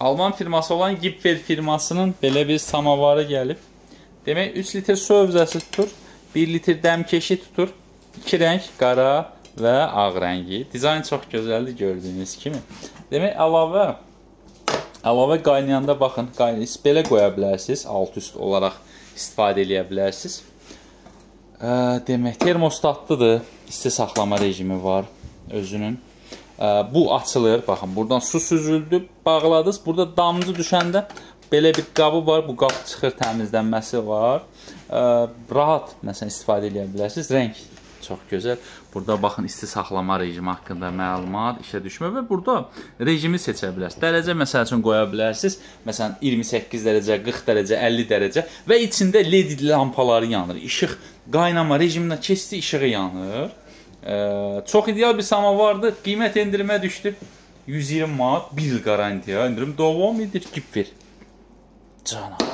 Alman firması olan Gipfel firmasının belə bir samavarı gəlib. Demək 3 litr su övzəsi tutur, 1 litr dəmkeşi tutur. 2 rəng qara və ağ rəngi. Dizayn çox gözəldir gördüyünüz kimi. Demək əlavə əlavə qaynayanda baxın, qaynayış belə qoya bilərsiniz, alt üst olaraq istifadə edə bilərsiniz. Demək termostatlıdır. İsti saxlama rejimi var özünün bu açılır. Baxın, buradan su süzüldü, bağladınız. Burada damcı düşəndə belə bir qabı var. Bu qab çıxır, təmizlənməsi var. Rahat məsələn istifadə edə bilərsiniz. Rəng çox gözəl. Burada baxın isti saxlama rejimi haqqında məlumat işə düşmür və burada rejimi seçə bilərsiniz. Dərəcə məsəl üçün qoya bilərsiniz. Məsələn 28 dərəcə, 40 dərəcə, 50 dərəcə və içində LED lampaları yanır. İşıq qaynama rejiminə keçdi, işığı yanır. Ee, çok ideal bir samavardı. Kıymet indirime düştü. 120 manat bir garantiye indirim devam edir. Gip ver. Canavar.